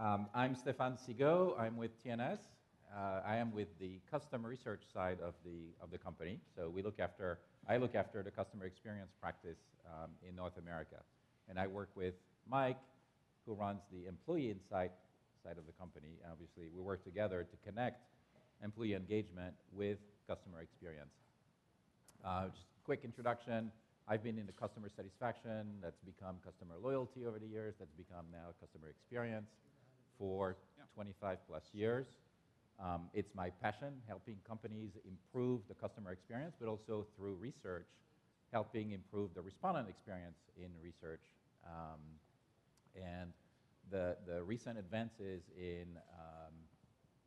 Um, I'm Stéphane Sigaud. I'm with TNS. Uh, I am with the customer research side of the, of the company. So we look after, I look after the customer experience practice um, in North America. And I work with Mike, who runs the employee insight side of the company. Obviously, we work together to connect employee engagement with customer experience. Uh, just a quick introduction. I've been in the customer satisfaction, that's become customer loyalty over the years, that's become now customer experience for 25 plus years. Um, it's my passion, helping companies improve the customer experience, but also through research, helping improve the respondent experience in research. Um, and the, the recent advances in um,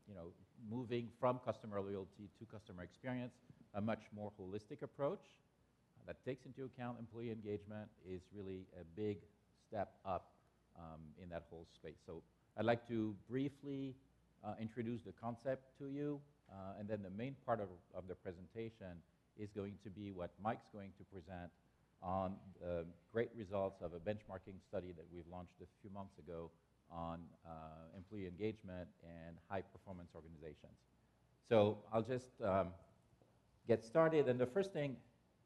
you know, moving from customer loyalty to customer experience, a much more holistic approach that takes into account employee engagement is really a big step up um, in that whole space. So I'd like to briefly uh, introduce the concept to you, uh, and then the main part of, of, the presentation is going to be what Mike's going to present on the great results of a benchmarking study that we've launched a few months ago on uh, employee engagement and high performance organizations. So I'll just um, get started, and the first thing,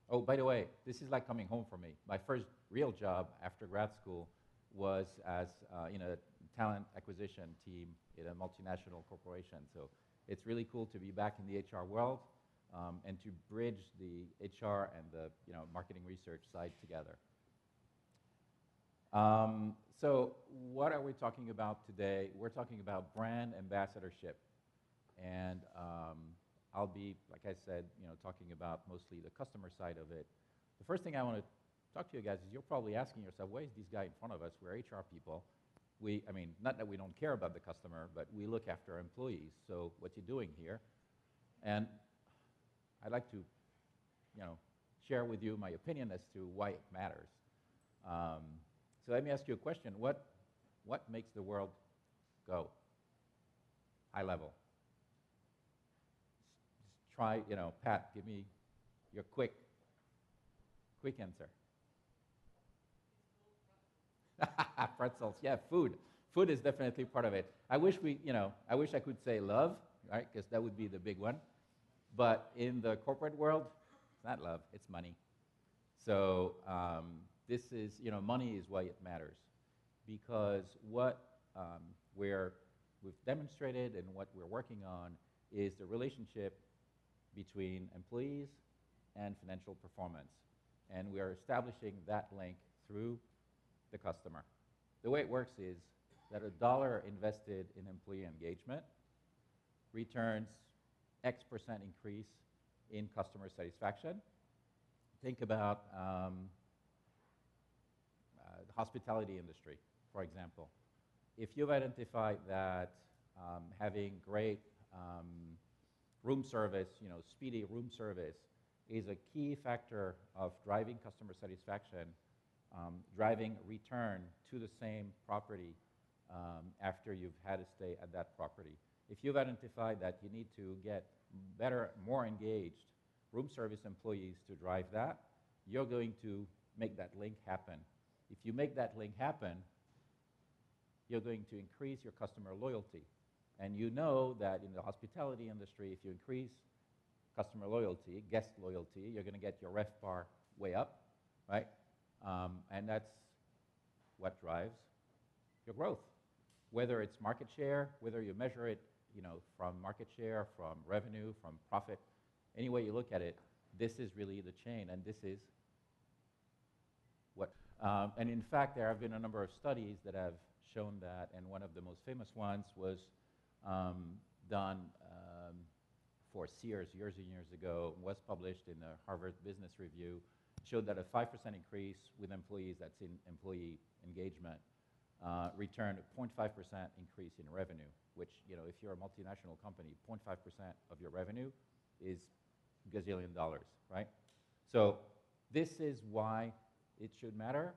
oh, by the way, this is like coming home for me. My first real job after grad school was as uh, in a talent acquisition team in a multinational corporation. So it's really cool to be back in the HR world um, and to bridge the HR and the you know, marketing research side together. Um, so what are we talking about today? We're talking about brand ambassadorship. And um, I'll be, like I said, you know, talking about mostly the customer side of it. The first thing I want to talk to you guys is you're probably asking yourself, why is this guy in front of us? We're HR people. We, I mean, not that we don't care about the customer, but we look after our employees. So what you're doing here? And I'd like to, you know, share with you my opinion as to why it matters. Um, so let me ask you a question. What, what makes the world go? High level. Just try, you know, Pat, give me your quick, quick answer. Pretzels, yeah, food. Food is definitely part of it. I wish we, you know, I wish I could say love, right? Because that would be the big one. But in the corporate world, it's not love, it's money. So um, this is, you know, money is why it matters. Because what um, we're, we've demonstrated and what we're working on is the relationship between employees and financial performance. And we are establishing that link through the customer. The way it works is that a dollar invested in employee engagement returns X percent increase in customer satisfaction. Think about um, uh, the hospitality industry, for example. If you've identified that um, having great um, room service, you know, speedy room service, is a key factor of driving customer satisfaction, um, driving return to the same property um, after you've had a stay at that property. If you've identified that you need to get better, more engaged room service employees to drive that, you're going to make that link happen if you make that link happen, you're going to increase your customer loyalty. And you know that in the hospitality industry, if you increase customer loyalty, guest loyalty, you're going to get your RevPAR way up, right? Um, and that's what drives your growth. Whether it's market share, whether you measure it you know, from market share, from revenue, from profit, any way you look at it, this is really the chain, and this is what um, and in fact, there have been a number of studies that have shown that, and one of the most famous ones was um, done um, for Sears years and years ago, was published in the Harvard Business Review, showed that a 5% increase with employees, that's in employee engagement, uh, returned a 0.5% increase in revenue, which, you know, if you're a multinational company, 0.5% of your revenue is gazillion dollars, right? So this is why it should matter,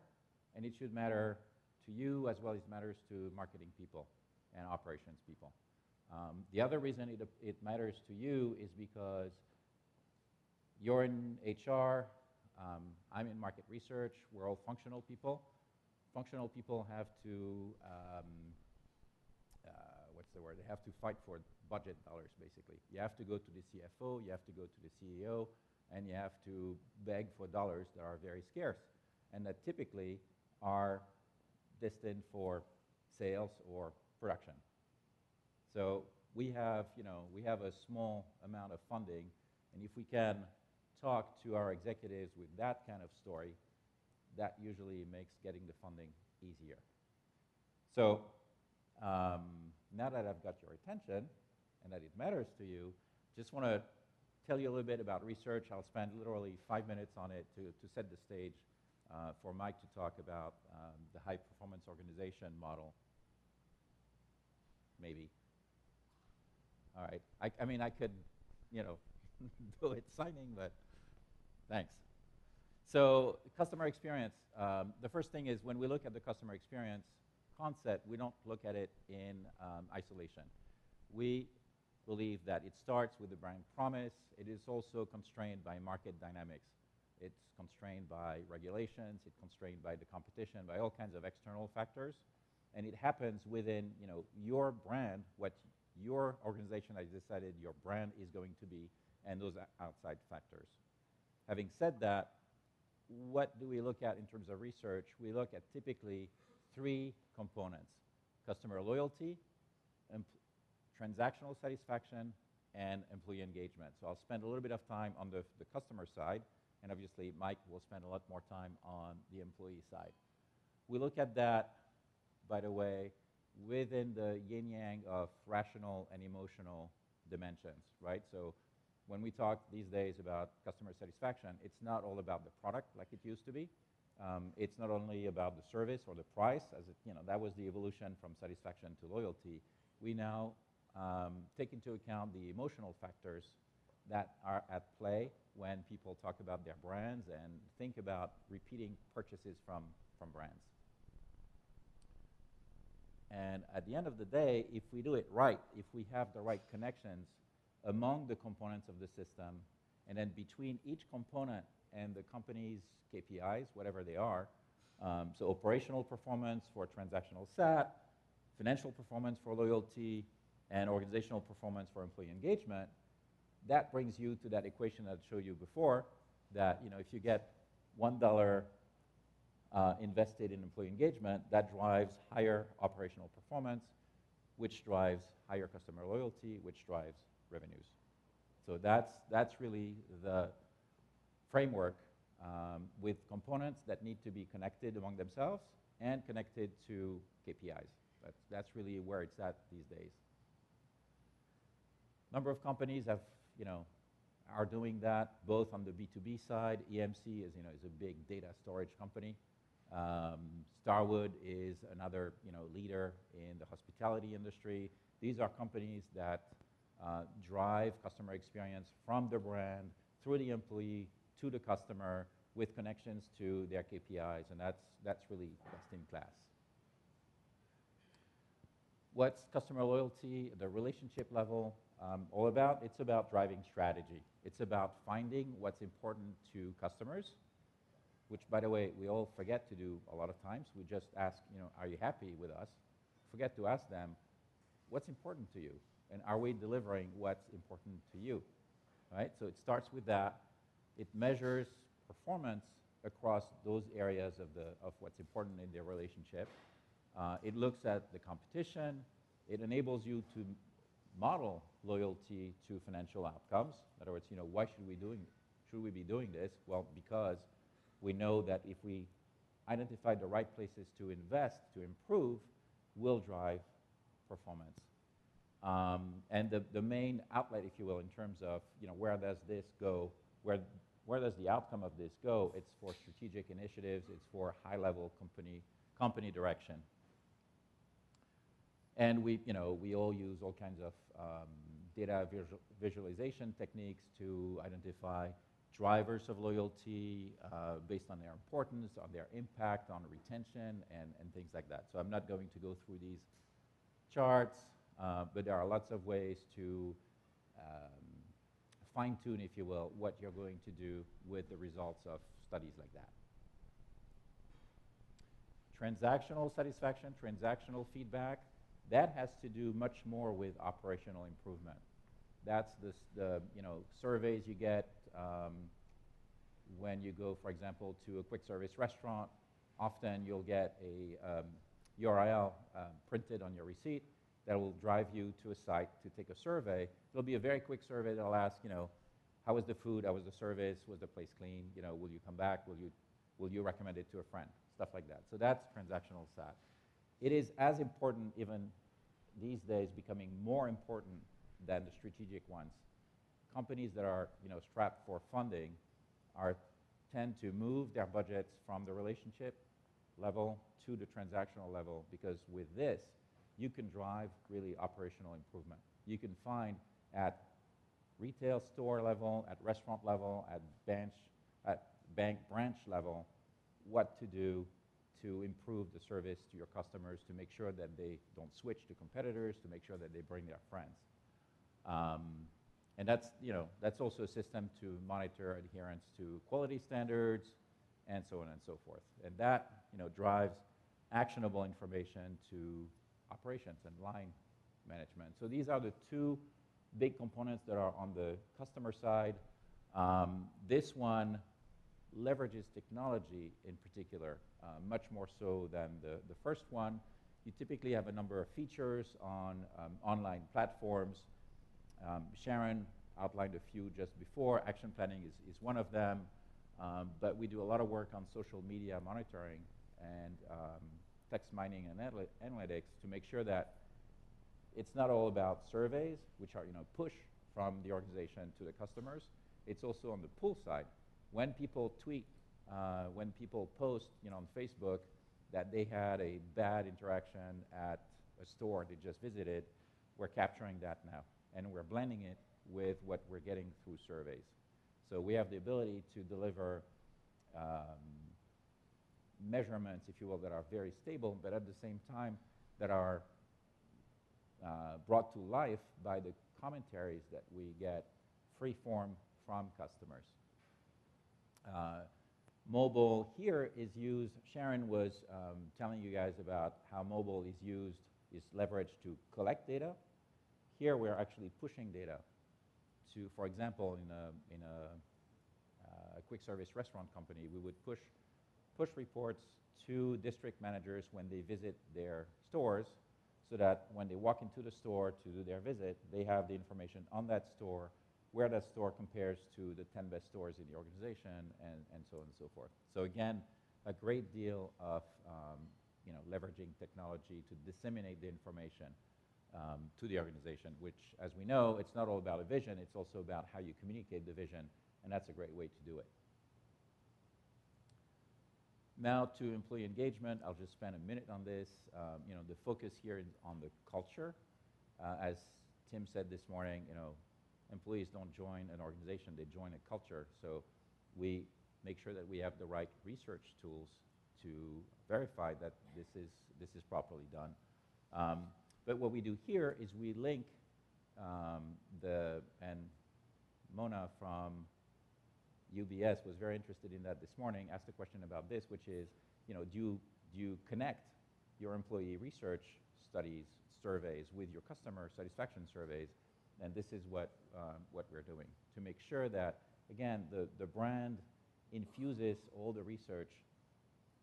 and it should matter to you as well as it matters to marketing people and operations people. Um, the other reason it, it matters to you is because you're in HR, um, I'm in market research, we're all functional people. Functional people have to um, the word. They have to fight for budget dollars, basically. You have to go to the CFO, you have to go to the CEO, and you have to beg for dollars that are very scarce and that typically are destined for sales or production. So we have, you know, we have a small amount of funding, and if we can talk to our executives with that kind of story, that usually makes getting the funding easier. So um, now that I've got your attention and that it matters to you, just want to tell you a little bit about research. I'll spend literally five minutes on it to, to set the stage uh, for Mike to talk about um, the high performance organization model. Maybe. All right. I, I mean, I could, you know, do it signing, but thanks. So customer experience. Um, the first thing is when we look at the customer experience concept, we don't look at it in um, isolation. We believe that it starts with the brand promise. It is also constrained by market dynamics. It's constrained by regulations. It's constrained by the competition, by all kinds of external factors. And it happens within you know, your brand, what your organization has decided your brand is going to be, and those outside factors. Having said that, what do we look at in terms of research? We look at typically three components customer loyalty, transactional satisfaction, and employee engagement. So I'll spend a little bit of time on the, the customer side, and obviously Mike will spend a lot more time on the employee side. We look at that, by the way, within the yin yang of rational and emotional dimensions, right? So when we talk these days about customer satisfaction, it's not all about the product like it used to be. Um, it's not only about the service or the price, as it, you know, that was the evolution from satisfaction to loyalty. We now um, take into account the emotional factors that are at play when people talk about their brands and think about repeating purchases from, from brands. And at the end of the day, if we do it right, if we have the right connections among the components of the system, and then between each component and the company's KPIs, whatever they are, um, so operational performance for transactional SAT, financial performance for loyalty, and organizational performance for employee engagement, that brings you to that equation I showed you before, that you know, if you get $1 uh, invested in employee engagement, that drives higher operational performance, which drives higher customer loyalty, which drives revenues. So that's, that's really the framework um, with components that need to be connected among themselves and connected to KPIs. That's, that's really where it's at these days. Number of companies have, you know, are doing that both on the B2B side. EMC is, you know, is a big data storage company. Um, Starwood is another you know, leader in the hospitality industry. These are companies that uh, drive customer experience from the brand through the employee to the customer with connections to their KPIs, and that's, that's really best in class. What's customer loyalty, the relationship level, um, all about? It's about driving strategy. It's about finding what's important to customers which by the way, we all forget to do a lot of times. We just ask, you know, are you happy with us? Forget to ask them, what's important to you? And are we delivering what's important to you? Right? So it starts with that. It measures performance across those areas of, the, of what's important in their relationship. Uh, it looks at the competition. It enables you to model loyalty to financial outcomes. In other words, you know, why should we doing should we be doing this? Well, because we know that if we identify the right places to invest, to improve, will drive performance. Um, and the, the main outlet, if you will, in terms of you know, where does this go, where, where does the outcome of this go, it's for strategic initiatives, it's for high-level company, company direction. And we, you know, we all use all kinds of um, data visual, visualization techniques to identify drivers of loyalty uh, based on their importance, on their impact on retention, and, and things like that. So I'm not going to go through these charts, uh, but there are lots of ways to um, fine tune, if you will, what you're going to do with the results of studies like that. Transactional satisfaction, transactional feedback, That has to do much more with operational improvement. That's the, the you know, surveys you get um, when you go, for example, to a quick service restaurant. Often you'll get a um, URL uh, printed on your receipt that will drive you to a site to take a survey. It'll be a very quick survey that'll ask, you know, how was the food? How was the service? Was the place clean? You know, will you come back? Will you, will you recommend it to a friend? Stuff like that. So that's transactional SAT. It is as important, even these days, becoming more important than the strategic ones. Companies that are, you know, strapped for funding are tend to move their budgets from the relationship level to the transactional level because with this, you can drive really operational improvement. You can find at retail store level, at restaurant level, at bench, at bank branch level, what to do to improve the service to your customers, to make sure that they don't switch to competitors, to make sure that they bring their friends. Um, and that's, you know, that's also a system to monitor adherence to quality standards and so on and so forth. And that, you know, drives actionable information to operations and line management. So these are the two big components that are on the customer side. Um, this one leverages technology in particular, uh, much more so than the, the first one. You typically have a number of features on um, online platforms. Um, Sharon outlined a few just before. Action planning is, is one of them. Um, but we do a lot of work on social media monitoring and um, text mining and analytics to make sure that it's not all about surveys, which are you know push from the organization to the customers. It's also on the pull side. When people tweet, uh, when people post you know on Facebook that they had a bad interaction at a store they just visited, we're capturing that now and we're blending it with what we're getting through surveys. So we have the ability to deliver um, measurements, if you will, that are very stable, but at the same time that are uh, brought to life by the commentaries that we get free form from customers. Uh, mobile here is used, Sharon was um, telling you guys about how mobile is used, is leveraged to collect data. Here we're actually pushing data to, for example, in a, in a, uh, a quick service restaurant company, we would push, push reports to district managers when they visit their stores so that when they walk into the store to do their visit, they have the information on that store, where that store compares to the 10 best stores in the organization, and, and so on and so forth. So again, a great deal of um, you know, leveraging technology to disseminate the information um, to the organization, which, as we know, it's not all about a vision, it's also about how you communicate the vision, and that's a great way to do it. Now to employee engagement, I'll just spend a minute on this. Um, you know, the focus here is on the culture. Uh, as Tim said this morning, you know, employees don't join an organization, they join a culture. So we make sure that we have the right research tools to verify that this is, this is properly done. Um, but what we do here is we link um, the, and Mona from UBS was very interested in that this morning, asked a question about this, which is, you know, do you, do you connect your employee research studies, surveys with your customer satisfaction surveys? And this is what, um, what we're doing to make sure that, again, the, the brand infuses all the research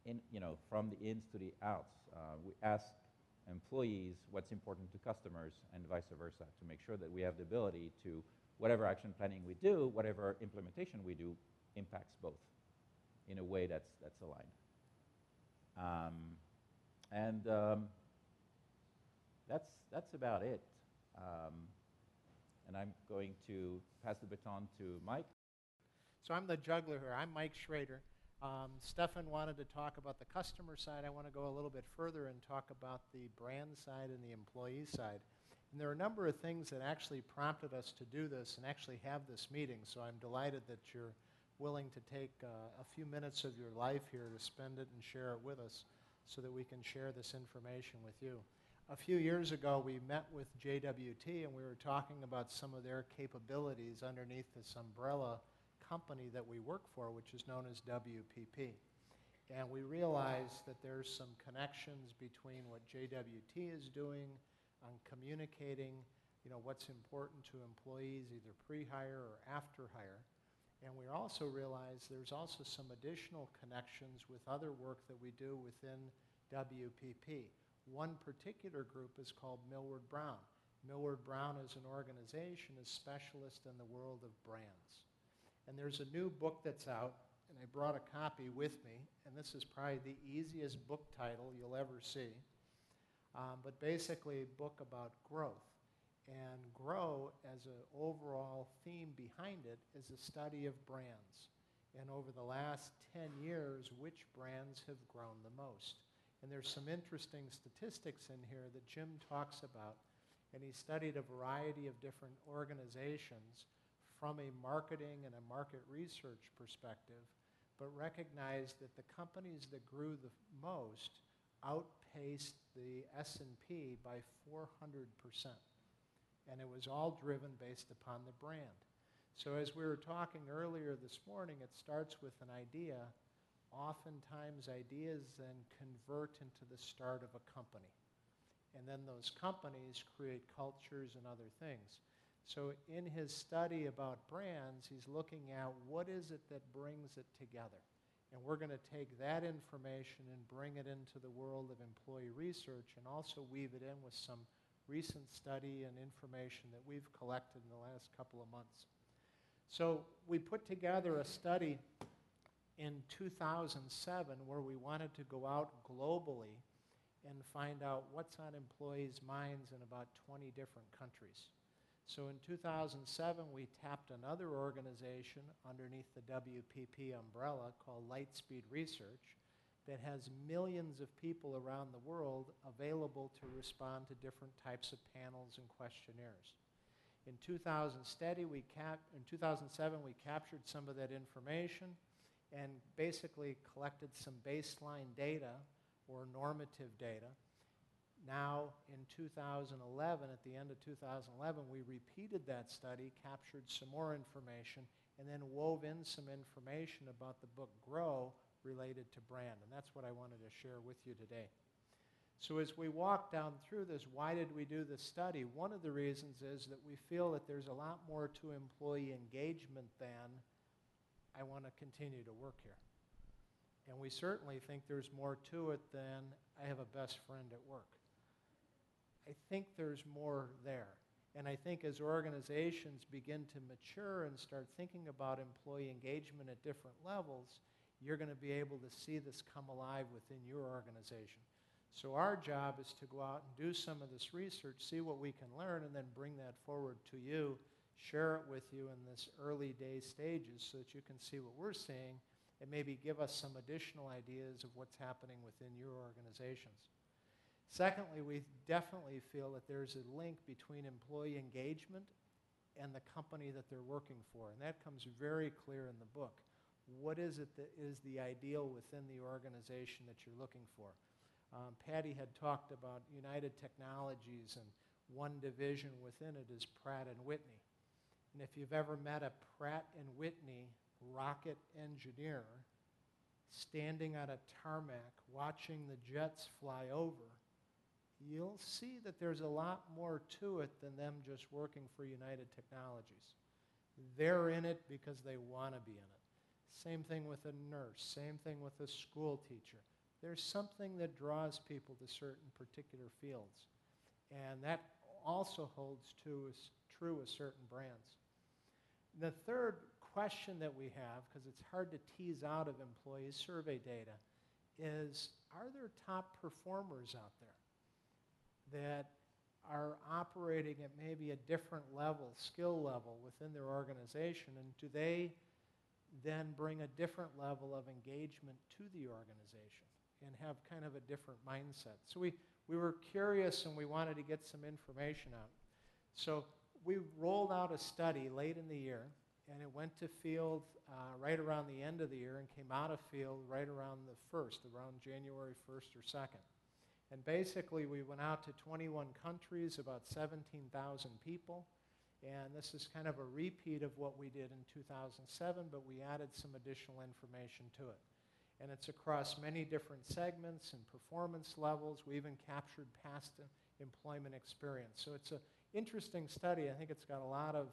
in, you know, from the ins to the outs. Uh, we ask employees what's important to customers and vice versa to make sure that we have the ability to whatever action planning we do, whatever implementation we do, impacts both in a way that's, that's aligned. Um, and um, that's, that's about it. Um, and I'm going to pass the baton to Mike. So I'm the juggler here. I'm Mike Schroeder. Um, Stefan wanted to talk about the customer side. I want to go a little bit further and talk about the brand side and the employee side. And there are a number of things that actually prompted us to do this and actually have this meeting. So I'm delighted that you're willing to take uh, a few minutes of your life here to spend it and share it with us so that we can share this information with you. A few years ago, we met with JWT and we were talking about some of their capabilities underneath this umbrella company that we work for, which is known as WPP. And we realized that there's some connections between what JWT is doing on communicating, you know, what's important to employees either pre-hire or after hire. And we also realize there's also some additional connections with other work that we do within WPP. One particular group is called Millward Brown. Millward Brown as an organization is specialist in the world of brands. And there's a new book that's out, and I brought a copy with me, and this is probably the easiest book title you'll ever see. Um, but basically, a book about growth. And grow, as an overall theme behind it, is a study of brands. And over the last 10 years, which brands have grown the most? And there's some interesting statistics in here that Jim talks about. And he studied a variety of different organizations from a marketing and a market research perspective, but recognized that the companies that grew the most outpaced the S&P by 400 percent and it was all driven based upon the brand. So as we were talking earlier this morning, it starts with an idea. Oftentimes ideas then convert into the start of a company. And then those companies create cultures and other things. So in his study about brands, he's looking at what is it that brings it together. And we're going to take that information and bring it into the world of employee research and also weave it in with some recent study and information that we've collected in the last couple of months. So we put together a study in 2007 where we wanted to go out globally and find out what's on employees' minds in about 20 different countries. So in 2007, we tapped another organization underneath the WPP umbrella called Lightspeed Research that has millions of people around the world available to respond to different types of panels and questionnaires. In 2000 steady, we cap, in 2007, we captured some of that information and basically collected some baseline data or normative data. Now, in 2011, at the end of 2011, we repeated that study, captured some more information, and then wove in some information about the book Grow, related to brand. And that's what I wanted to share with you today. So as we walk down through this, why did we do this study? One of the reasons is that we feel that there's a lot more to employee engagement than I want to continue to work here. And we certainly think there's more to it than I have a best friend at work. I think there's more there. And I think as organizations begin to mature and start thinking about employee engagement at different levels, you're going to be able to see this come alive within your organization. So our job is to go out and do some of this research, see what we can learn, and then bring that forward to you, share it with you in this early day stages so that you can see what we're seeing and maybe give us some additional ideas of what's happening within your organizations. Secondly, we definitely feel that there's a link between employee engagement and the company that they're working for, and that comes very clear in the book what is it that is the ideal within the organization that you're looking for. Um, Patty had talked about United Technologies and one division within it is Pratt and Whitney. And if you've ever met a Pratt and Whitney rocket engineer standing on a tarmac watching the jets fly over, you'll see that there's a lot more to it than them just working for United Technologies. They're in it because they want to be in it. Same thing with a nurse. Same thing with a school teacher. There's something that draws people to certain particular fields. And that also holds true with certain brands. The third question that we have, because it's hard to tease out of employee survey data, is are there top performers out there that are operating at maybe a different level, skill level within their organization, and do they then bring a different level of engagement to the organization and have kind of a different mindset. So we, we were curious and we wanted to get some information out. So we rolled out a study late in the year and it went to field uh, right around the end of the year and came out of field right around the 1st, around January 1st or 2nd. And basically we went out to 21 countries, about 17,000 people. And this is kind of a repeat of what we did in 2007, but we added some additional information to it. And it's across many different segments and performance levels. We even captured past employment experience. So it's an interesting study. I think it's got a lot of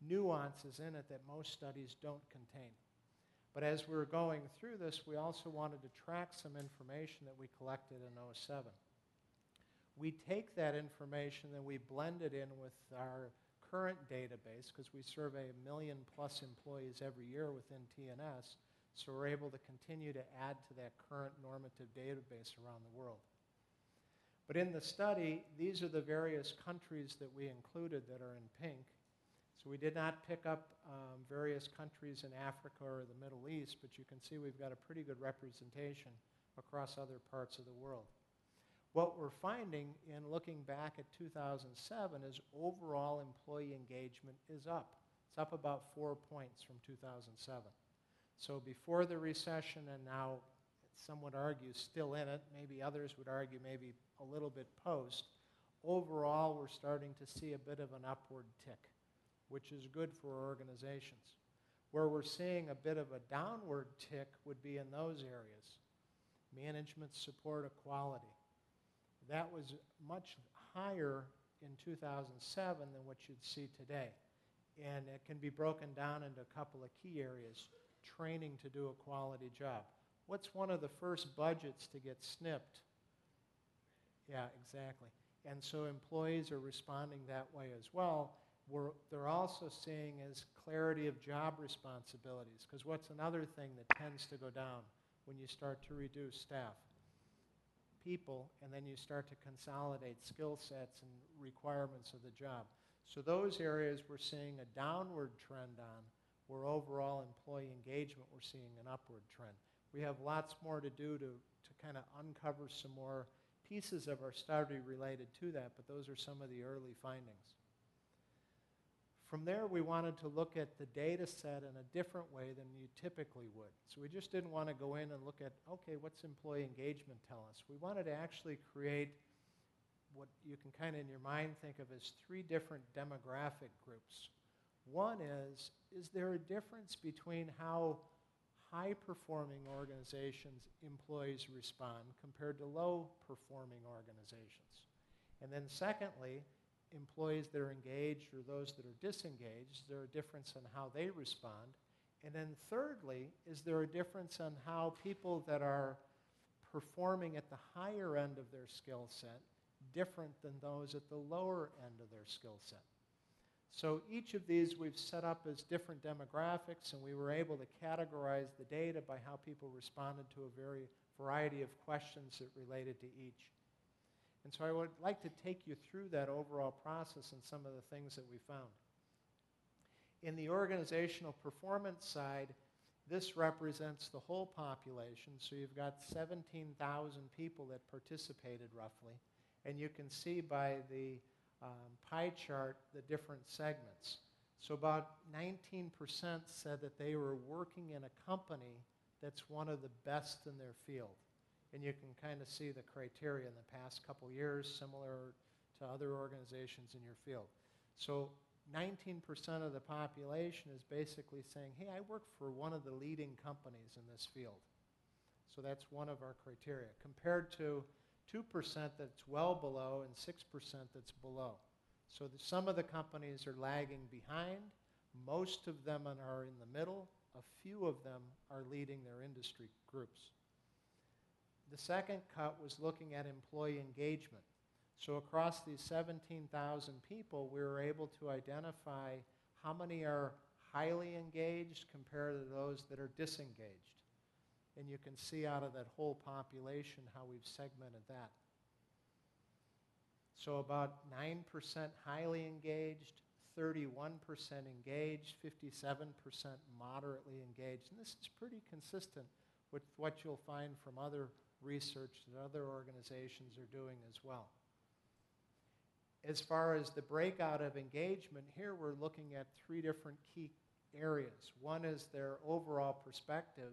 nuances in it that most studies don't contain. But as we were going through this, we also wanted to track some information that we collected in 07. We take that information and we blend it in with our current database because we survey a million plus employees every year within TNS, so we're able to continue to add to that current normative database around the world. But in the study, these are the various countries that we included that are in pink. So we did not pick up um, various countries in Africa or the Middle East, but you can see we've got a pretty good representation across other parts of the world. What we're finding in looking back at 2007 is overall employee engagement is up. It's up about four points from 2007. So before the recession and now some would argue still in it, maybe others would argue maybe a little bit post, overall we're starting to see a bit of an upward tick, which is good for organizations. Where we're seeing a bit of a downward tick would be in those areas. Management support equality. That was much higher in 2007 than what you'd see today. And it can be broken down into a couple of key areas. Training to do a quality job. What's one of the first budgets to get snipped? Yeah, exactly. And so employees are responding that way as well. We're, they're also seeing is clarity of job responsibilities, because what's another thing that tends to go down when you start to reduce staff? people, and then you start to consolidate skill sets and requirements of the job. So those areas we're seeing a downward trend on, where overall employee engagement we're seeing an upward trend. We have lots more to do to, to kind of uncover some more pieces of our study related to that, but those are some of the early findings. From there, we wanted to look at the data set in a different way than you typically would. So we just didn't want to go in and look at, okay, what's employee engagement tell us? We wanted to actually create what you can kind of in your mind think of as three different demographic groups. One is, is there a difference between how high-performing organizations employees respond compared to low-performing organizations? And then secondly, employees that are engaged or those that are disengaged, is there a difference in how they respond? And then thirdly, is there a difference on how people that are performing at the higher end of their skill set different than those at the lower end of their skill set? So each of these we've set up as different demographics and we were able to categorize the data by how people responded to a very variety of questions that related to each. And so I would like to take you through that overall process and some of the things that we found. In the organizational performance side, this represents the whole population. So you've got 17,000 people that participated roughly. And you can see by the um, pie chart the different segments. So about 19% said that they were working in a company that's one of the best in their field and you can kind of see the criteria in the past couple years, similar to other organizations in your field. So 19% of the population is basically saying, hey, I work for one of the leading companies in this field. So that's one of our criteria, compared to 2% that's well below and 6% that's below. So the, some of the companies are lagging behind. Most of them are in the middle. A few of them are leading their industry groups. The second cut was looking at employee engagement. So across these 17,000 people, we were able to identify how many are highly engaged compared to those that are disengaged. And you can see out of that whole population how we've segmented that. So about 9% highly engaged, 31% engaged, 57% moderately engaged. And this is pretty consistent with what you'll find from other research that other organizations are doing as well. As far as the breakout of engagement, here we're looking at three different key areas. One is their overall perspective.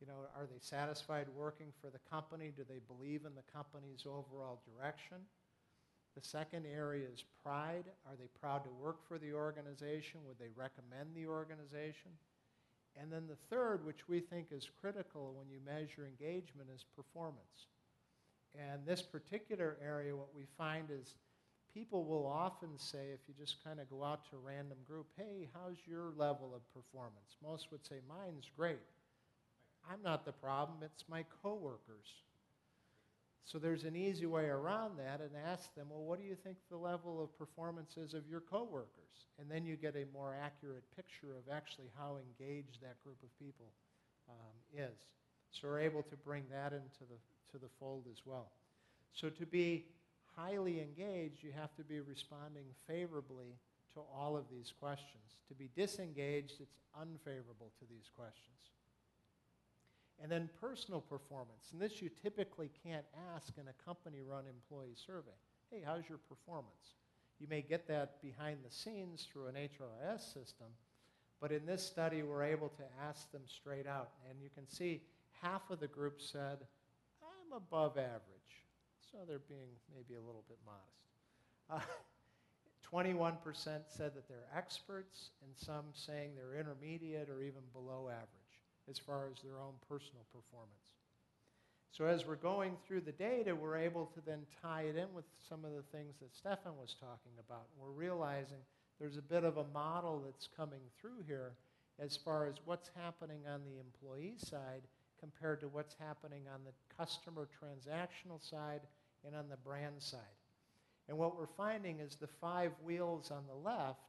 You know, are they satisfied working for the company? Do they believe in the company's overall direction? The second area is pride. Are they proud to work for the organization? Would they recommend the organization? And then the third, which we think is critical when you measure engagement, is performance. And this particular area, what we find is people will often say, if you just kind of go out to a random group, hey, how's your level of performance? Most would say, mine's great. I'm not the problem, it's my coworkers. So there's an easy way around that and ask them, well, what do you think the level of performance is of your coworkers? And then you get a more accurate picture of actually how engaged that group of people um, is. So we're able to bring that into the, to the fold as well. So to be highly engaged, you have to be responding favorably to all of these questions. To be disengaged, it's unfavorable to these questions. And then personal performance. And this you typically can't ask in a company run employee survey. Hey, how's your performance? You may get that behind the scenes through an HRIS system, but in this study, we're able to ask them straight out. And you can see half of the group said, I'm above average. So they're being maybe a little bit modest. Uh, 21% said that they're experts, and some saying they're intermediate or even below average as far as their own personal performance. So as we're going through the data, we're able to then tie it in with some of the things that Stefan was talking about. We're realizing there's a bit of a model that's coming through here as far as what's happening on the employee side compared to what's happening on the customer transactional side and on the brand side. And what we're finding is the five wheels on the left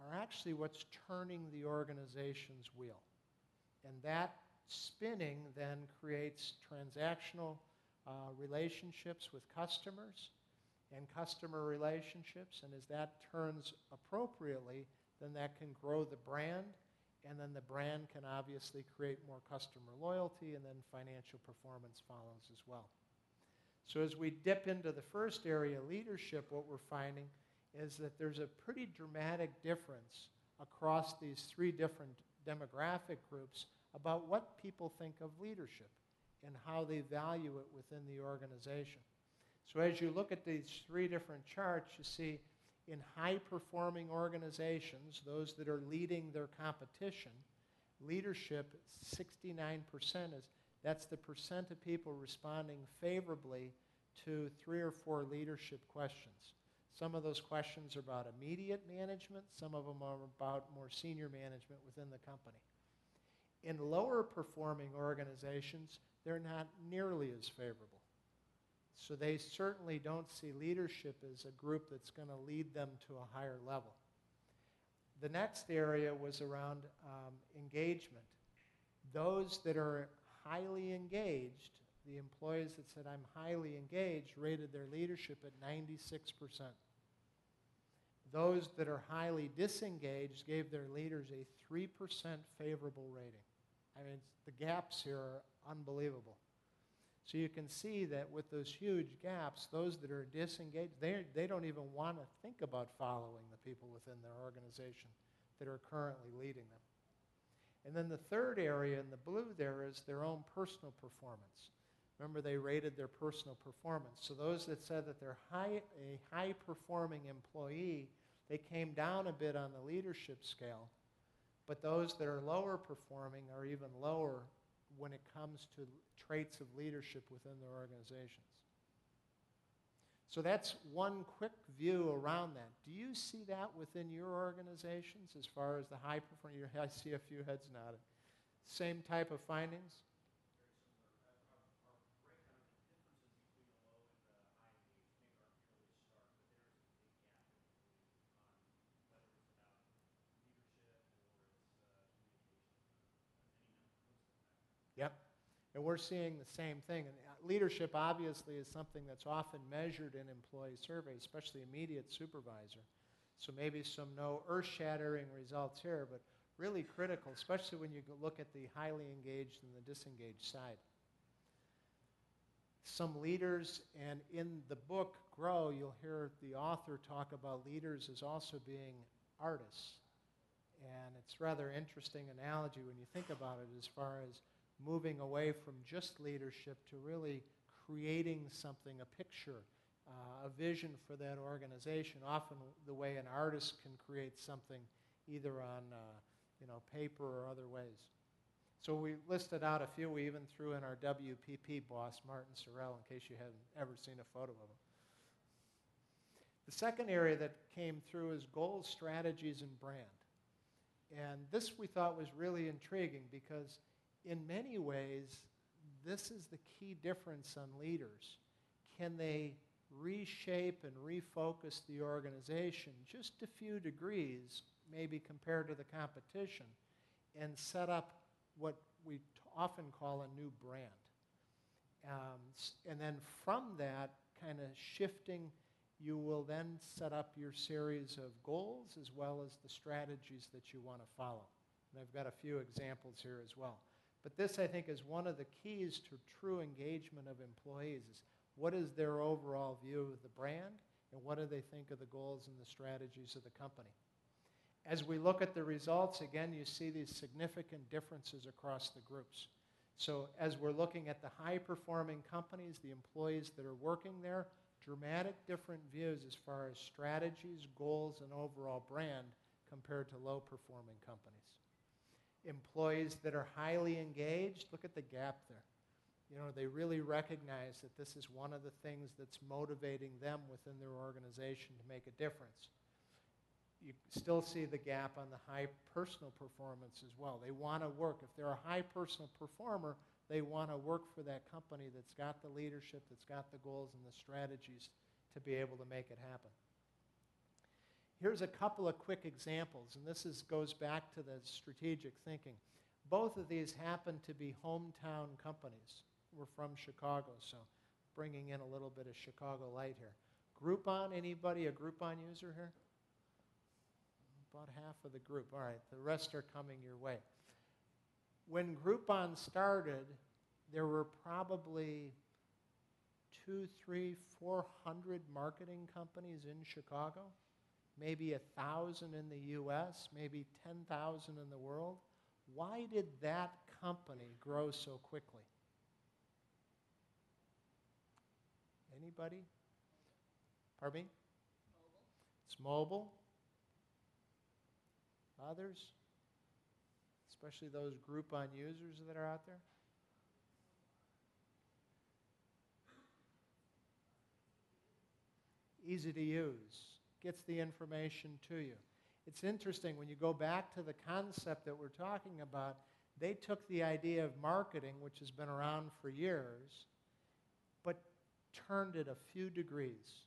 are actually what's turning the organization's wheel. And that spinning then creates transactional uh, relationships with customers and customer relationships. And as that turns appropriately, then that can grow the brand. And then the brand can obviously create more customer loyalty, and then financial performance follows as well. So as we dip into the first area, leadership, what we're finding is that there's a pretty dramatic difference across these three different demographic groups about what people think of leadership and how they value it within the organization. So as you look at these three different charts, you see in high-performing organizations, those that are leading their competition, leadership, 69% is, that's the percent of people responding favorably to three or four leadership questions. Some of those questions are about immediate management. Some of them are about more senior management within the company. In lower performing organizations, they're not nearly as favorable. So they certainly don't see leadership as a group that's going to lead them to a higher level. The next area was around um, engagement. Those that are highly engaged, the employees that said, I'm highly engaged, rated their leadership at 96%. Those that are highly disengaged gave their leaders a 3% favorable rating. I mean, the gaps here are unbelievable. So you can see that with those huge gaps, those that are disengaged, they, they don't even want to think about following the people within their organization that are currently leading them. And then the third area in the blue there is their own personal performance. Remember, they rated their personal performance. So those that said that they're high, a high-performing employee, they came down a bit on the leadership scale. But those that are lower performing are even lower when it comes to traits of leadership within their organizations. So that's one quick view around that. Do you see that within your organizations as far as the high performing? I see a few heads nodding. Same type of findings? And we're seeing the same thing. And uh, leadership obviously is something that's often measured in employee surveys, especially immediate supervisor. So maybe some no earth-shattering results here, but really critical, especially when you look at the highly engaged and the disengaged side. Some leaders, and in the book Grow, you'll hear the author talk about leaders as also being artists. And it's rather interesting analogy when you think about it as far as moving away from just leadership to really creating something, a picture, uh, a vision for that organization. Often the way an artist can create something either on uh, you know, paper or other ways. So we listed out a few. We even threw in our WPP boss, Martin Sorrell, in case you hadn't ever seen a photo of him. The second area that came through is goals, strategies, and brand. And this we thought was really intriguing because, in many ways, this is the key difference on leaders. Can they reshape and refocus the organization just a few degrees, maybe compared to the competition, and set up what we often call a new brand? Um, and then from that, kind of shifting you will then set up your series of goals as well as the strategies that you want to follow. And I've got a few examples here as well. But this, I think, is one of the keys to true engagement of employees is what is their overall view of the brand and what do they think of the goals and the strategies of the company. As we look at the results, again, you see these significant differences across the groups. So as we're looking at the high-performing companies, the employees that are working there, dramatic different views as far as strategies, goals, and overall brand compared to low performing companies. Employees that are highly engaged, look at the gap there. You know, they really recognize that this is one of the things that's motivating them within their organization to make a difference. You still see the gap on the high personal performance as well. They want to work. If they're a high personal performer, they want to work for that company that's got the leadership, that's got the goals and the strategies to be able to make it happen. Here's a couple of quick examples, and this is, goes back to the strategic thinking. Both of these happen to be hometown companies. We're from Chicago, so bringing in a little bit of Chicago light here. Groupon, anybody a Groupon user here? About half of the group. All right, the rest are coming your way when Groupon started, there were probably two, three, four hundred marketing companies in Chicago, maybe a thousand in the US, maybe 10,000 in the world. Why did that company grow so quickly? Anybody? Pardon me? Mobile. It's mobile. Others? especially those Groupon users that are out there? Easy to use, gets the information to you. It's interesting when you go back to the concept that we're talking about, they took the idea of marketing, which has been around for years, but turned it a few degrees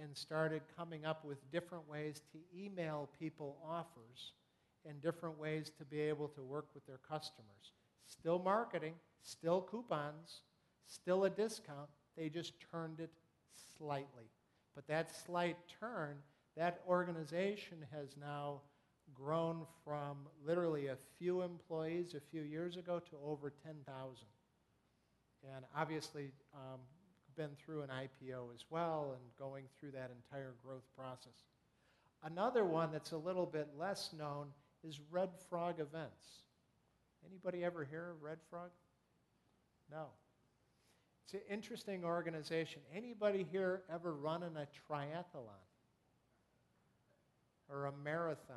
and started coming up with different ways to email people offers and different ways to be able to work with their customers. Still marketing, still coupons, still a discount. They just turned it slightly. But that slight turn, that organization has now grown from literally a few employees a few years ago to over 10,000. And obviously, um, been through an IPO as well and going through that entire growth process. Another one that's a little bit less known is Red Frog Events. Anybody ever hear of Red Frog? No. It's an interesting organization. Anybody here ever running a triathlon? Or a marathon?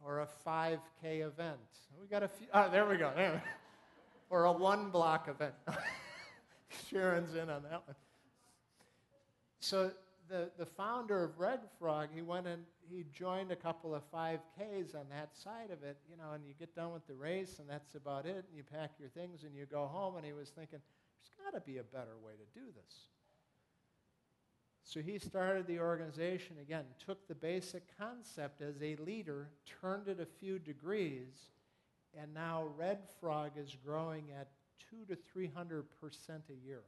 Or a 5K event? We got a few. Oh, there we go. There. or a one block event. Sharon's in on that one. So the, the founder of Red Frog, he went and he joined a couple of 5Ks on that side of it, you know, and you get done with the race and that's about it, and you pack your things and you go home, and he was thinking, there's got to be a better way to do this. So he started the organization again, took the basic concept as a leader, turned it a few degrees, and now Red Frog is growing at two to 300 percent a year.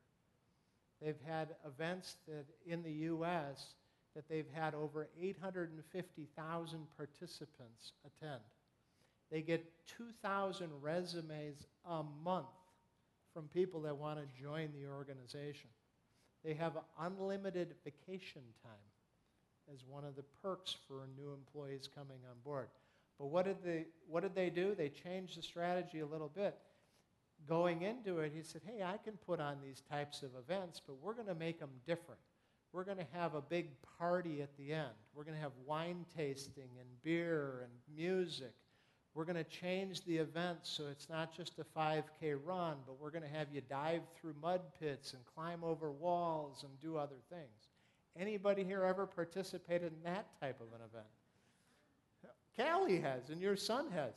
They've had events that in the U.S. that they've had over 850,000 participants attend. They get 2,000 resumes a month from people that want to join the organization. They have unlimited vacation time as one of the perks for new employees coming on board. But what did they, what did they do? They changed the strategy a little bit going into it, he said, hey, I can put on these types of events, but we're going to make them different. We're going to have a big party at the end. We're going to have wine tasting and beer and music. We're going to change the event so it's not just a 5K run, but we're going to have you dive through mud pits and climb over walls and do other things. Anybody here ever participated in that type of an event? Callie has, and your son has.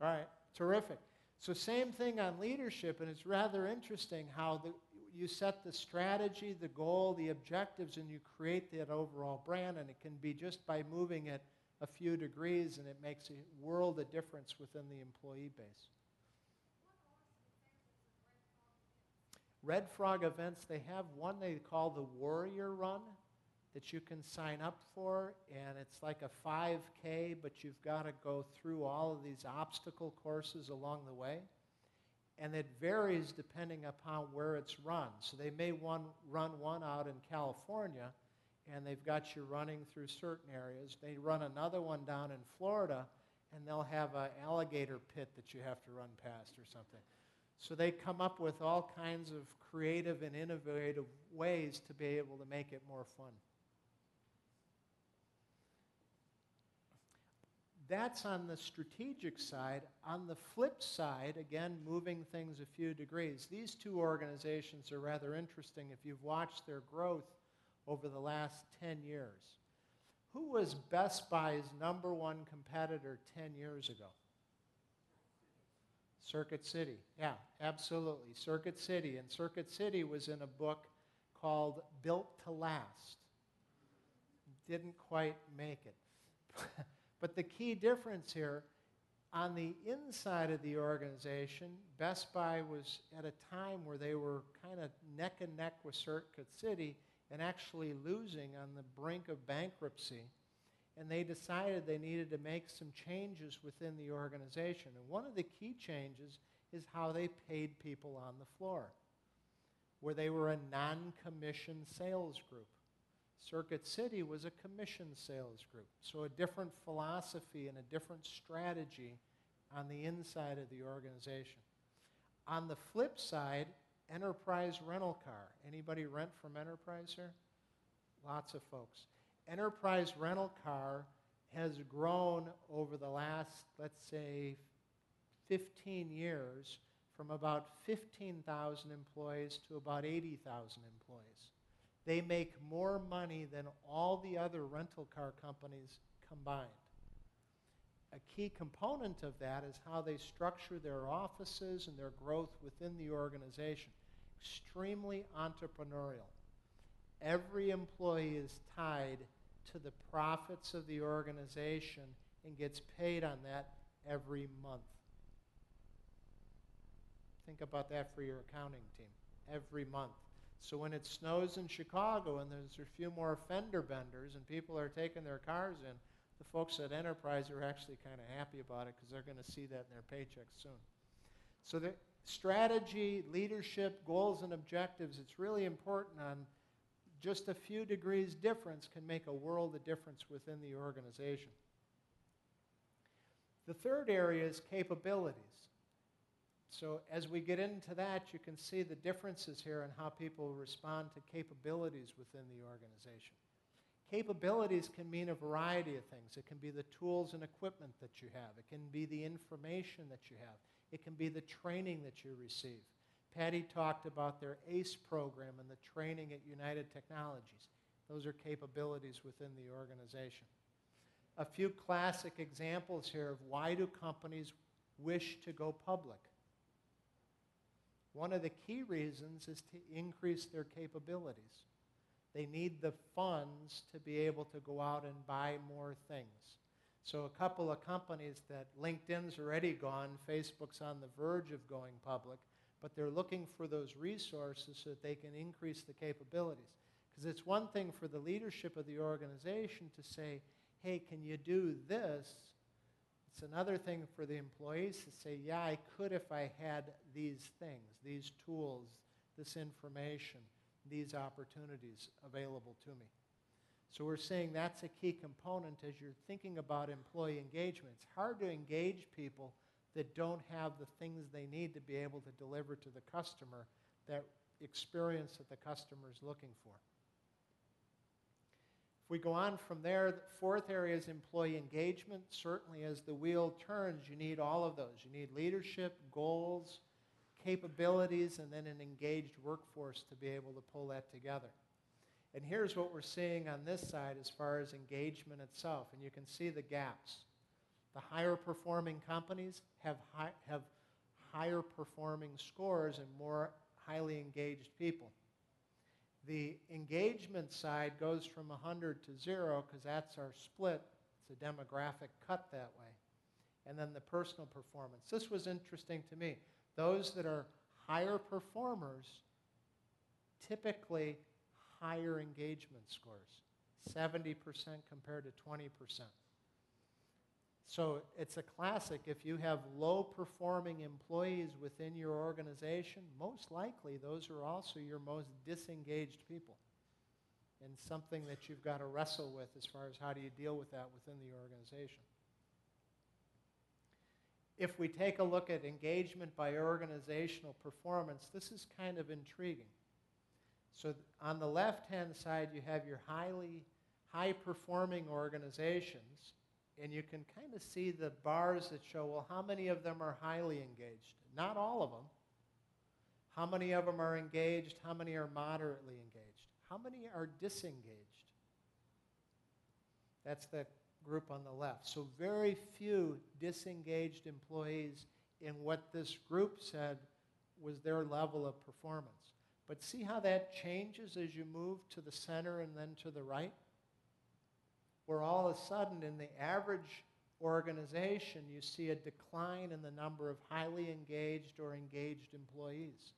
All right, terrific. So, same thing on leadership, and it's rather interesting how the, you set the strategy, the goal, the objectives, and you create that overall brand, and it can be just by moving it a few degrees, and it makes a world of difference within the employee base. Red Frog events, they have one they call the Warrior Run that you can sign up for, and it's like a 5K, but you've got to go through all of these obstacle courses along the way. And it varies depending upon where it's run. So they may one, run one out in California, and they've got you running through certain areas. They run another one down in Florida, and they'll have an alligator pit that you have to run past or something. So they come up with all kinds of creative and innovative ways to be able to make it more fun. That's on the strategic side. On the flip side, again, moving things a few degrees, these two organizations are rather interesting if you've watched their growth over the last 10 years. Who was Best Buy's number one competitor 10 years ago? Circuit City. Yeah, absolutely. Circuit City. And Circuit City was in a book called Built to Last. Didn't quite make it. But the key difference here, on the inside of the organization, Best Buy was at a time where they were kind of neck and neck with Circuit City and actually losing on the brink of bankruptcy. And they decided they needed to make some changes within the organization. And one of the key changes is how they paid people on the floor, where they were a non commissioned sales group. Circuit City was a commission sales group. So a different philosophy and a different strategy on the inside of the organization. On the flip side, Enterprise Rental Car. Anybody rent from Enterprise here? Lots of folks. Enterprise Rental Car has grown over the last, let's say, 15 years from about 15,000 employees to about 80,000 employees. They make more money than all the other rental car companies combined. A key component of that is how they structure their offices and their growth within the organization. Extremely entrepreneurial. Every employee is tied to the profits of the organization and gets paid on that every month. Think about that for your accounting team. Every month. So when it snows in Chicago and there's a few more fender benders and people are taking their cars in, the folks at Enterprise are actually kind of happy about it because they're going to see that in their paychecks soon. So strategy, leadership, goals, and objectives, it's really important on just a few degrees difference can make a world of difference within the organization. The third area is capabilities. So as we get into that, you can see the differences here in how people respond to capabilities within the organization. Capabilities can mean a variety of things. It can be the tools and equipment that you have. It can be the information that you have. It can be the training that you receive. Patty talked about their ACE program and the training at United Technologies. Those are capabilities within the organization. A few classic examples here of why do companies wish to go public? One of the key reasons is to increase their capabilities. They need the funds to be able to go out and buy more things. So, a couple of companies that LinkedIn's already gone, Facebook's on the verge of going public, but they're looking for those resources so that they can increase the capabilities. Because it's one thing for the leadership of the organization to say, hey, can you do this? It's another thing for the employees to say, yeah, I could if I had these things, these tools, this information, these opportunities available to me. So we're saying that's a key component as you're thinking about employee engagement. It's hard to engage people that don't have the things they need to be able to deliver to the customer that experience that the customer is looking for. If we go on from there, the fourth area is employee engagement. Certainly, as the wheel turns, you need all of those. You need leadership, goals, capabilities, and then an engaged workforce to be able to pull that together. And here's what we're seeing on this side as far as engagement itself. And you can see the gaps. The higher performing companies have, high, have higher performing scores and more highly engaged people. The engagement side goes from 100 to 0 because that's our split. It's a demographic cut that way. And then the personal performance. This was interesting to me. Those that are higher performers typically higher engagement scores, 70% compared to 20%. So it's a classic. If you have low performing employees within your organization, most likely those are also your most disengaged people. And something that you've got to wrestle with as far as how do you deal with that within the organization. If we take a look at engagement by organizational performance, this is kind of intriguing. So on the left-hand side, you have your highly high-performing organizations, and you can kind of see the bars that show, well, how many of them are highly engaged? Not all of them. How many of them are engaged? How many are moderately engaged? How many are disengaged? That's the group on the left. So very few disengaged employees in what this group said was their level of performance. But see how that changes as you move to the center and then to the right? Where all of a sudden, in the average organization, you see a decline in the number of highly engaged or engaged employees.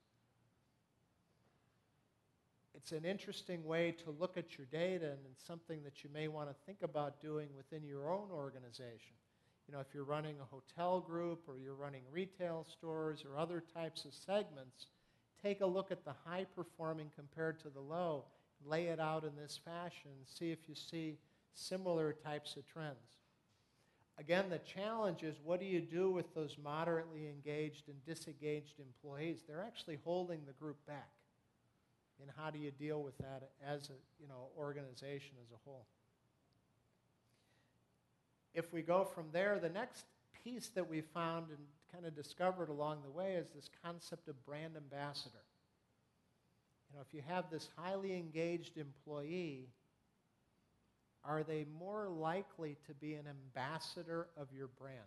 It's an interesting way to look at your data, and it's something that you may want to think about doing within your own organization. You know, if you're running a hotel group or you're running retail stores or other types of segments, take a look at the high performing compared to the low, lay it out in this fashion, see if you see similar types of trends. Again, the challenge is what do you do with those moderately engaged and disengaged employees? They're actually holding the group back. And how do you deal with that as a you know, organization as a whole? If we go from there, the next piece that we found and kind of discovered along the way is this concept of brand ambassador. You know, if you have this highly engaged employee, are they more likely to be an ambassador of your brand?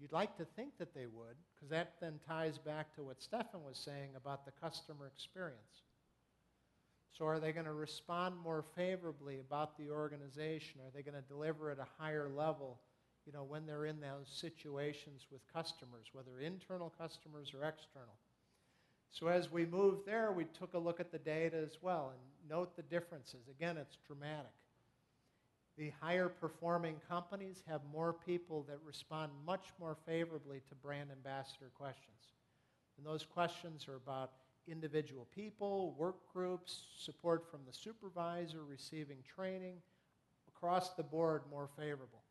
You'd like to think that they would, because that then ties back to what Stephan was saying about the customer experience. So are they going to respond more favorably about the organization? Are they going to deliver at a higher level, you know, when they're in those situations with customers, whether internal customers or external? So as we moved there, we took a look at the data as well and note the differences. Again, it's dramatic. The higher performing companies have more people that respond much more favorably to brand ambassador questions. And those questions are about individual people, work groups, support from the supervisor, receiving training, across the board more favorable.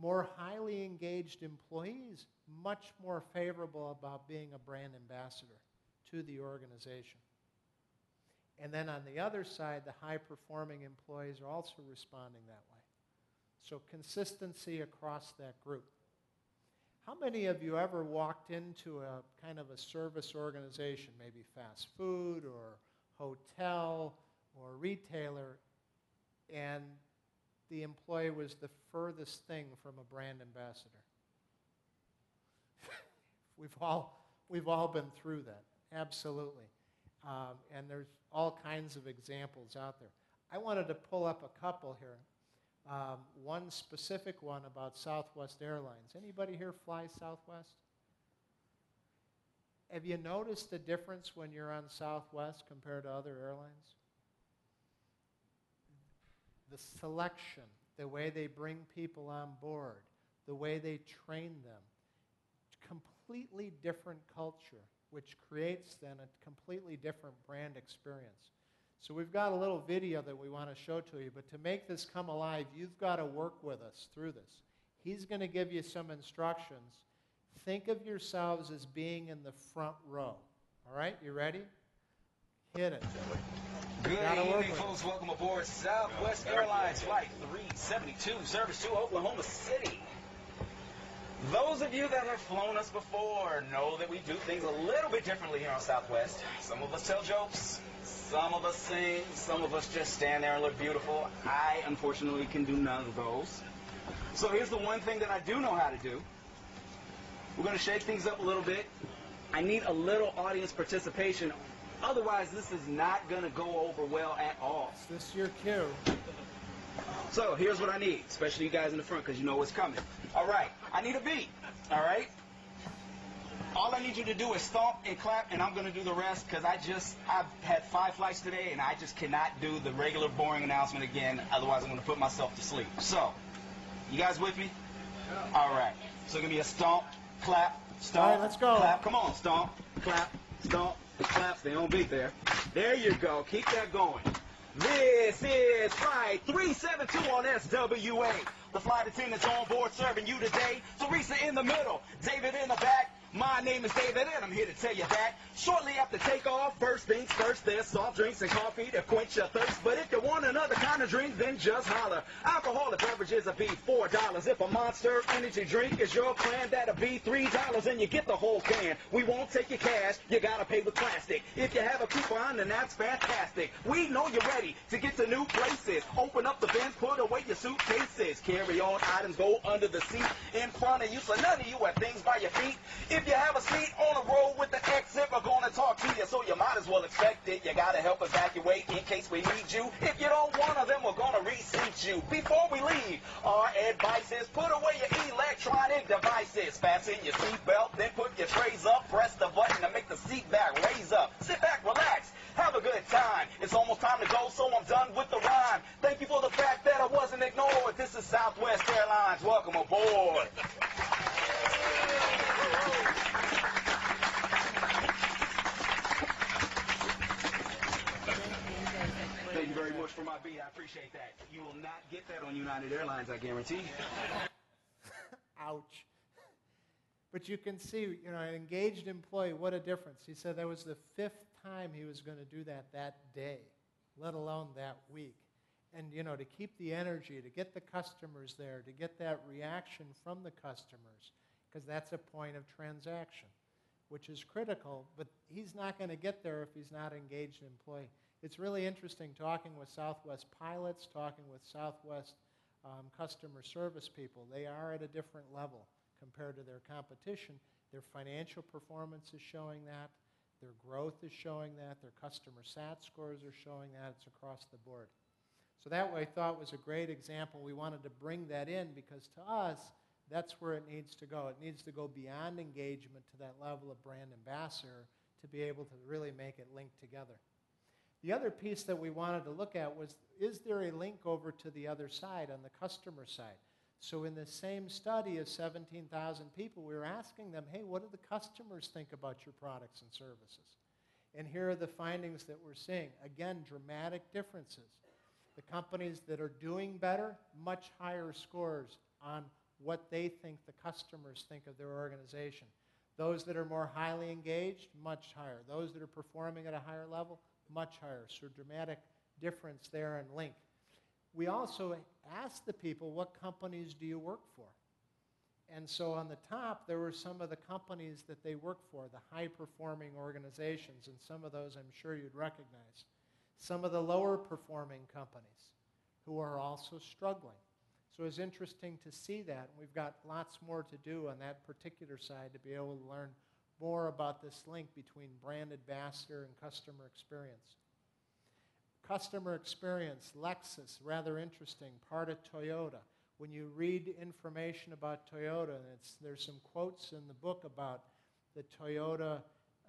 More highly engaged employees, much more favorable about being a brand ambassador to the organization. And then on the other side, the high performing employees are also responding that way. So consistency across that group. How many of you ever walked into a kind of a service organization, maybe fast food or hotel or retailer, and the employee was the furthest thing from a brand ambassador? we've, all, we've all been through that, absolutely. Um, and there's all kinds of examples out there. I wanted to pull up a couple here. Um, one specific one about Southwest Airlines. Anybody here fly Southwest? Have you noticed the difference when you're on Southwest compared to other airlines? The selection, the way they bring people on board, the way they train them. Completely different culture which creates then a completely different brand experience. So we've got a little video that we want to show to you, but to make this come alive, you've got to work with us through this. He's going to give you some instructions. Think of yourselves as being in the front row. All right, you ready? Hit it. Good evening, folks. Welcome aboard Southwest Airlines Flight 372, service to Oklahoma City. Those of you that have flown us before know that we do things a little bit differently here on Southwest. Some of us tell jokes, some of us sing, some of us just stand there and look beautiful. I, unfortunately, can do none of those. So here's the one thing that I do know how to do. We're going to shake things up a little bit. I need a little audience participation. Otherwise, this is not going to go over well at all. Is this your cue? So here's what I need, especially you guys in the front because you know what's coming. All right, I need a beat. All right. All I need you to do is stomp and clap, and I'm going to do the rest because I just I've had five flights today, and I just cannot do the regular boring announcement again. Otherwise, I'm going to put myself to sleep. So, you guys with me? All right. So give me a stomp, clap, stomp, All right, let's go. clap. Come on, stomp, clap, stomp, clap. Stay on beat there. There you go. Keep that going. This is Flight 372 on SWA. The flight attendants on board serving you today. Teresa in the middle, David in the back. My name is David, and I'm here to tell you that shortly after takeoff, first things first, there's soft drinks and coffee to quench your thirst. But if you want another kind of drink, then just holler. Alcoholic beverages will be four dollars. If a Monster Energy drink is your plan, that'll be three dollars, and you get the whole can. We won't take your cash, you gotta pay with plastic. If you have a coupon, then that's fantastic. We know you're ready to get to new places. Open up the bins, put away your suitcases. Carry on items, go under the seat in front of you, so none of you have things by your feet. If you have a seat on the road with the exit, we're gonna talk to you, so you might as well expect it. You gotta help evacuate in case we need you. If you don't want to, then we're gonna reseat you. Before we leave, our advice is put away your electronic devices. Fasten your seatbelt, then put your trays up. Press the button to make the seat back raise up. Sit back, relax, have a good time. It's almost time to go, so I'm done with the rhyme. Thank you for the fact that I wasn't ignored. This is Southwest Airlines. Welcome aboard. Thank you very much for my beat. I appreciate that. You will not get that on United Airlines, I guarantee. Ouch. But you can see, you know, an engaged employee, what a difference. He said that was the fifth time he was going to do that that day, let alone that week. And, you know, to keep the energy, to get the customers there, to get that reaction from the customers, because that's a point of transaction, which is critical, but he's not going to get there if he's not engaged employee. It's really interesting talking with Southwest pilots, talking with Southwest um, customer service people. They are at a different level compared to their competition. Their financial performance is showing that. Their growth is showing that. Their customer SAT scores are showing that. It's across the board. So that I thought was a great example. We wanted to bring that in because to us, that's where it needs to go. It needs to go beyond engagement to that level of brand ambassador to be able to really make it link together. The other piece that we wanted to look at was, is there a link over to the other side, on the customer side? So in the same study of 17,000 people, we were asking them, hey, what do the customers think about your products and services? And here are the findings that we're seeing. Again, dramatic differences. The companies that are doing better, much higher scores on what they think the customers think of their organization. Those that are more highly engaged, much higher. Those that are performing at a higher level, much higher. So dramatic difference there in link. We also asked the people, what companies do you work for? And so on the top, there were some of the companies that they work for, the high-performing organizations, and some of those I'm sure you'd recognize. Some of the lower performing companies who are also struggling. So it's interesting to see that. We've got lots more to do on that particular side to be able to learn more about this link between brand ambassador and customer experience. Customer experience, Lexus, rather interesting, part of Toyota. When you read information about Toyota, and it's, there's some quotes in the book about the Toyota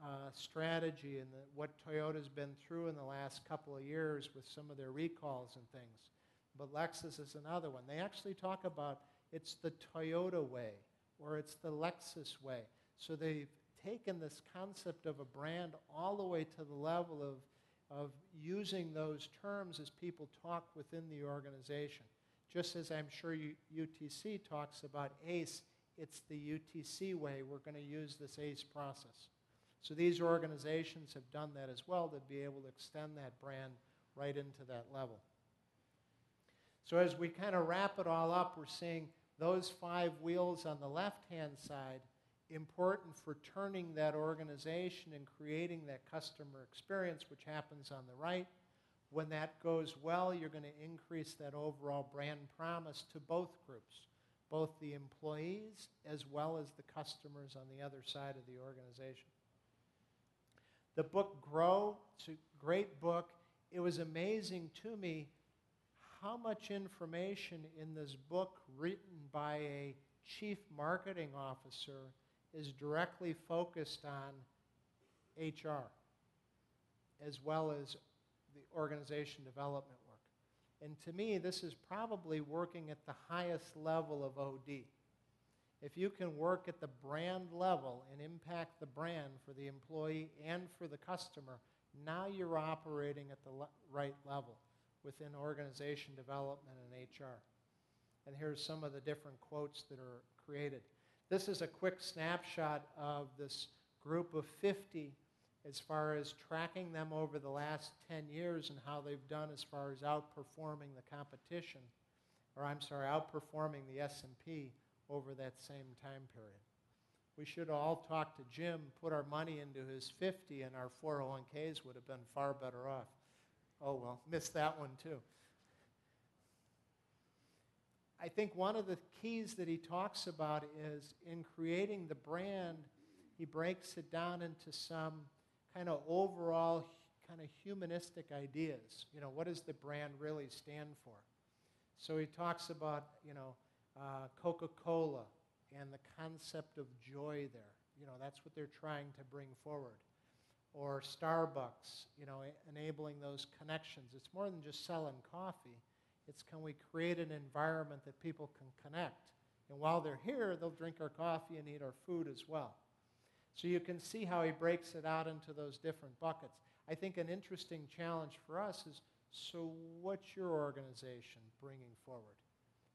uh, strategy and the, what Toyota's been through in the last couple of years with some of their recalls and things. But Lexus is another one. They actually talk about it's the Toyota way or it's the Lexus way. So they've taken this concept of a brand all the way to the level of, of using those terms as people talk within the organization. Just as I'm sure UTC talks about ACE, it's the UTC way. We're going to use this ACE process. So these organizations have done that as well to be able to extend that brand right into that level. So as we kind of wrap it all up, we're seeing those five wheels on the left-hand side important for turning that organization and creating that customer experience, which happens on the right. When that goes well, you're going to increase that overall brand promise to both groups, both the employees as well as the customers on the other side of the organization. The book Grow, it's a great book. It was amazing to me how much information in this book written by a chief marketing officer is directly focused on HR as well as the organization development work. And to me, this is probably working at the highest level of OD. If you can work at the brand level and impact the brand for the employee and for the customer, now you're operating at the le- right level within organization development and HR. And here's some of the different quotes that are created. This is a quick snapshot of this group of 50 as far as tracking them over the last 10 years and how they've done as far as outperforming the competition, or I'm sorry, outperforming the S&P over that same time period. We should all talk to Jim, put our money into his 50, and our 401ks would have been far better off. Oh well, missed that one too. I think one of the keys that he talks about is in creating the brand, he breaks it down into some kind of overall kind of humanistic ideas. You know, what does the brand really stand for? So he talks about, you know, uh, Coca-Cola and the concept of joy there. You know, that's what they're trying to bring forward. Or Starbucks, you know, enabling those connections. It's more than just selling coffee. It's can we create an environment that people can connect? And while they're here, they'll drink our coffee and eat our food as well. So you can see how he breaks it out into those different buckets. I think an interesting challenge for us is so what's your organization bringing forward?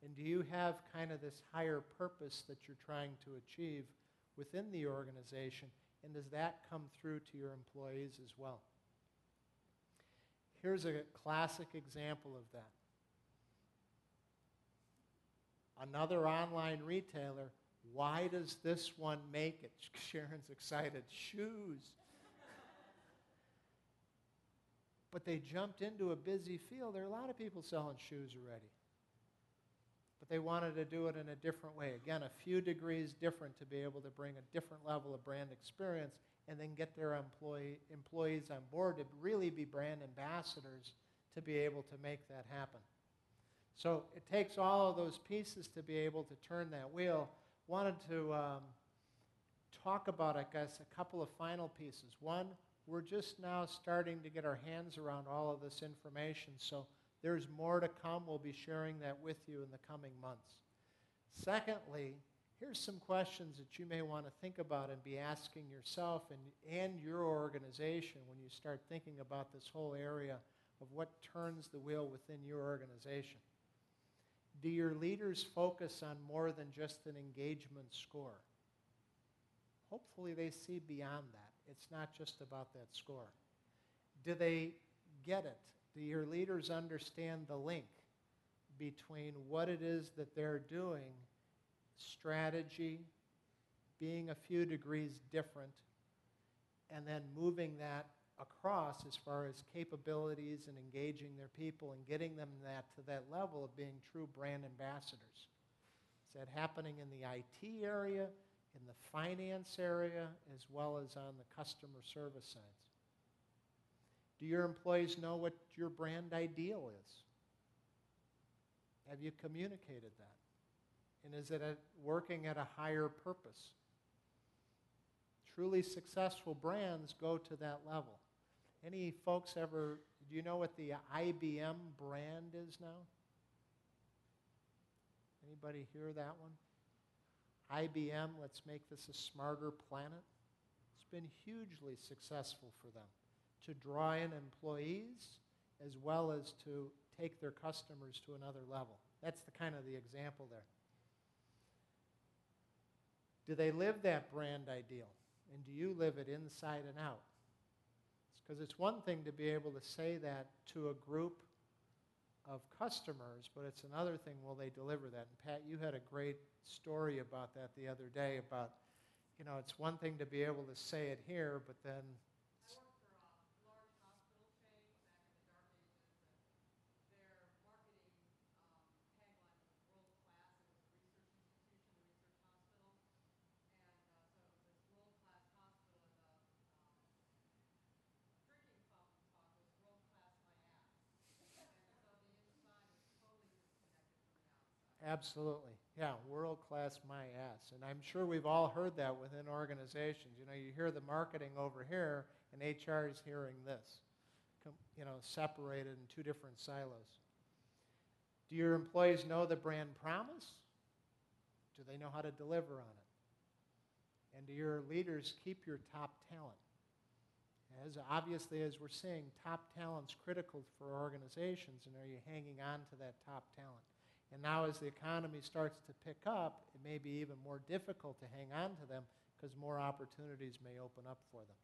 And do you have kind of this higher purpose that you're trying to achieve within the organization? And does that come through to your employees as well? Here's a classic example of that. Another online retailer. Why does this one make it? Sharon's excited. Shoes. but they jumped into a busy field. There are a lot of people selling shoes already. But they wanted to do it in a different way. Again, a few degrees different to be able to bring a different level of brand experience and then get their employee, employees on board to really be brand ambassadors to be able to make that happen. So it takes all of those pieces to be able to turn that wheel. Wanted to um, talk about, I guess, a couple of final pieces. One, we're just now starting to get our hands around all of this information, so there's more to come. We'll be sharing that with you in the coming months. Secondly, here's some questions that you may want to think about and be asking yourself and, and your organization when you start thinking about this whole area of what turns the wheel within your organization. Do your leaders focus on more than just an engagement score? Hopefully, they see beyond that. It's not just about that score. Do they get it? Do your leaders understand the link between what it is that they're doing, strategy, being a few degrees different, and then moving that across as far as capabilities and engaging their people and getting them that to that level of being true brand ambassadors. Is that happening in the IT area, in the finance area, as well as on the customer service sides? Do your employees know what your brand ideal is? Have you communicated that? And is it working at a higher purpose? Truly successful brands go to that level. Any folks ever, do you know what the IBM brand is now? Anybody hear that one? IBM, let's make this a smarter planet. It's been hugely successful for them to draw in employees as well as to take their customers to another level. That's the kind of the example there. Do they live that brand ideal? And do you live it inside and out? Because it's one thing to be able to say that to a group of customers, but it's another thing, will they deliver that? And Pat, you had a great story about that the other day about, you know, it's one thing to be able to say it here, but then, I worked for a large hospital chain back in the dark ages, and their marketing um, tagline was world-class. It was a research institution, a research hospital. And uh, so it was this world-class hospital, and the um, drinking fountain talk was world-class my ass. And so the inside was totally disconnected from the outside. Absolutely, yeah, world-class my ass. And I'm sure we've all heard that within organizations. You know, you hear the marketing over here, and HR is hearing this, you know, separated in two different silos. Do your employees know the brand promise? Do they know how to deliver on it? And do your leaders keep your top talent? As obviously as we're seeing, top talent's critical for organizations, and are you hanging on to that top talent? And now as the economy starts to pick up, it may be even more difficult to hang on to them because more opportunities may open up for them.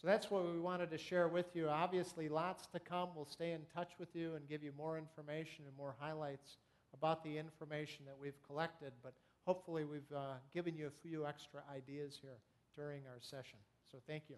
So that's what we wanted to share with you. Obviously, lots to come. We'll stay in touch with you and give you more information and more highlights about the information that we've collected, but hopefully we've uh, given you a few extra ideas here during our session. So thank you.